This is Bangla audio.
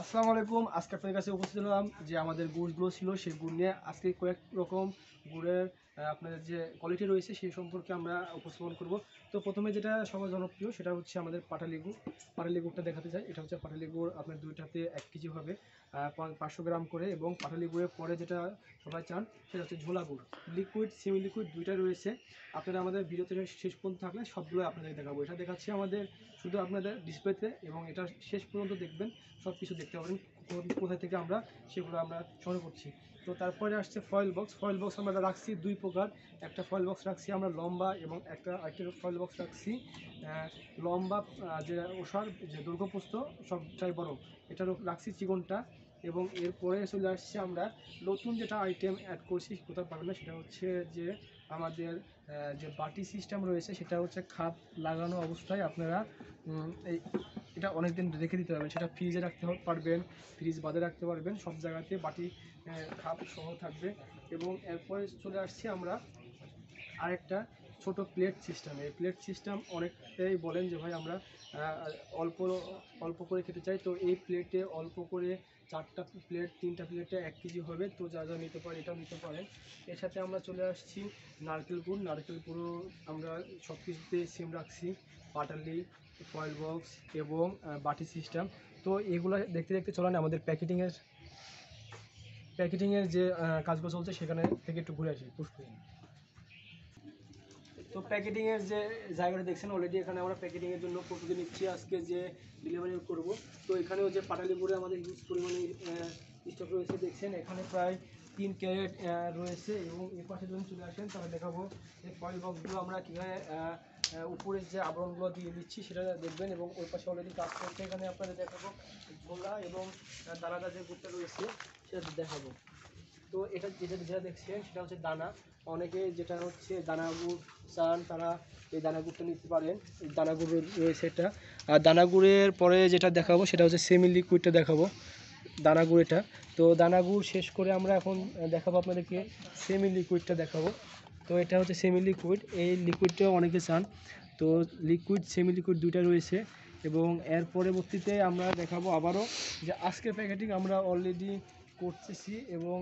আসসালামু আলাইকুম। আজকে আপনাদের কাছে উপস্থিত হলাম যে আমাদের গুড়গুলো ছিল, সেই গুড় নিয়ে আজকে কয়েক রকম গুড়ের আপনাদের যে কোয়ালিটি রয়েছে সেই সম্পর্কে আমরা উপস্থাপন করব। তো প্রথমে যেটা সবার জনপ্রিয় সেটা হচ্ছে আমাদের পাটালি গুড়। পাটালি গুড়টা দেখাতে চাই। এটা হচ্ছে পাটালি গুড় আপনার দুইটাতে এক কেজি হবে পাঁচশো গ্রাম করে এবং পাটালি গুড়ের পরে যেটা সবাই চান সেটা হচ্ছে ঝোলা গুড়। লিকুইড সেমি লিকুইড দুইটা রয়েছে। আপনারা আমাদের ভিডিওতে শেষ পর্যন্ত থাকলে সবগুলো আপনাদের দেখাবো। এটা দেখাচ্ছি আমাদের শুধু আপনাদের ডিসপ্লেতে এবং এটা শেষ পর্যন্ত দেখবেন সব কিছু দেখতে পাবেন কোথায় থেকে আমরা সেগুলো আমরা সংগ্রহ করছি। তো তারপরে আসছে ফয়েল বক্স ফয়েল বক্স আমরা রাখছি দুই প্রকার। একটা ফয়েল বক্স রাখছি আমরা লম্বা এবং একটা আরেকটা ফয়েল বক্স রাখছি লম্বা যে ওষার, যে দৈর্ঘ্যপ্রস্থ সবটাই বড়। এটা রাখছি চিকনটা এবং এরপরে চলে আসছে আমরা নতুন যেটা আইটেম অ্যাড করছি, কোথাও পাবেন না, সেটা হচ্ছে যে আমাদের যে বাটি সিস্টেম রয়েছে, সেটা হচ্ছে খাপ লাগানো অবস্থায় আপনারা এই এটা অনেক দিন রেখে দিতে পারবেন সেটা ফ্রিজে রাখতে পারবেন ফ্রিজ বাদে রাখতে পারবেন, সব জায়গাতে বাটি খাপ সহ থাকবে। এবং এরপরে চলে আসছি আমরা আরেকটা ছোট প্লেট সিস্টেম এই প্লেট সিস্টেম অনেকটাই বলেন যে, ভাই, আমরা অল্প অল্প করে খেতে চাই। তো এই প্লেটে অল্প করে চারটা প্লেট তিনটা প্লেটে এক কেজি হবে। তো যা যা নিতে পারে, এটাও নিতে পারেন। এর সাথে আমরা চলে আসছি নারকেল গুড়। নারকেল গুঁড়ো আমরা সব কিছুতে সেম রাখছি। পাটালি ফয়েল বক্স এবং বাটি সিস্টেম। তো এগুলো দেখতে দেখতে চলেন আমাদের প্যাকেটিংয়ের প্যাকেটিংয়ের যে কাজগুলো চলছে সেখানে থেকে একটু ঘুরে আসি পুষ্পহীন তো প্যাকেটিংয়ের যে জায়গাটা দেখছেন অলরেডি এখানে আমরা প্যাকেটিংয়ের জন্য প্রস্তুতি নিচ্ছি, আজকে যে ডেলিভারি করব। তো এখানেও যে পাটালিপুরে আমাদের হিউজ পরিমাণে স্টক রয়েছে, দেখছেন, এখানে প্রায় তিন ক্যারেট রয়েছে এবং এর পাশে যখন চলে আসেন, তাহলে দেখাবো এই ফয়েল বক্সগুলো আমরা কীভাবে উপরের যে আবরণগুলো দিয়ে দিচ্ছি সেটা দেখবেন এবং ওই পাশে অলরেডি কাজ করতে এখানে আপনাদের দেখাবো ঝোলা এবং দানাদার যে গুড়টা রয়েছে সেটা দেখাবো। তো এটা যেটা যেটা দেখছেন সেটা হচ্ছে দানা। অনেকে যেটা হচ্ছে দানা গুড় চান, তারা এই দানা গুড়টা নিতে পারেন। দানা গুড় রয়েছে এটা। আর দানা গুড়ের পরে যেটা দেখাবো সেটা হচ্ছে সেমি লিকুইডটা দেখাবো। দানা গুঁড়ো এটা। তো দানা গুড় শেষ করে আমরা এখন দেখাবো আপনাদেরকে সেমি লিকুইডটা দেখাবো। তো এটা হচ্ছে সেমি লিকুইড এই লিকুইডটাও অনেকে চান। তো লিকুইড সেমি লিকুইড দুইটা রয়েছে এবং এর পরবর্তীতে আমরা দেখাবো আবারও যে আজকের প্যাকেটিং আমরা অলরেডি করতেছি এবং